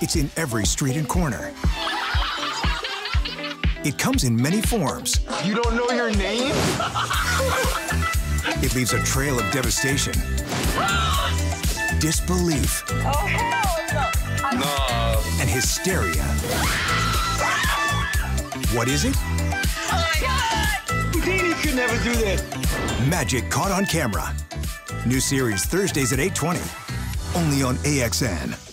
It's in every street and corner. It comes in many forms. You don't know your name? It leaves a trail of devastation, disbelief, Oh, hell no. And hysteria. What is it? Oh, my God. Houdini could never do that. Magic caught on camera. New series Thursdays at 8:20. Only on AXN.